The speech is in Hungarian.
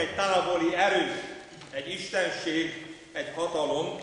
Egy távoli erő, egy istenség, egy hatalom,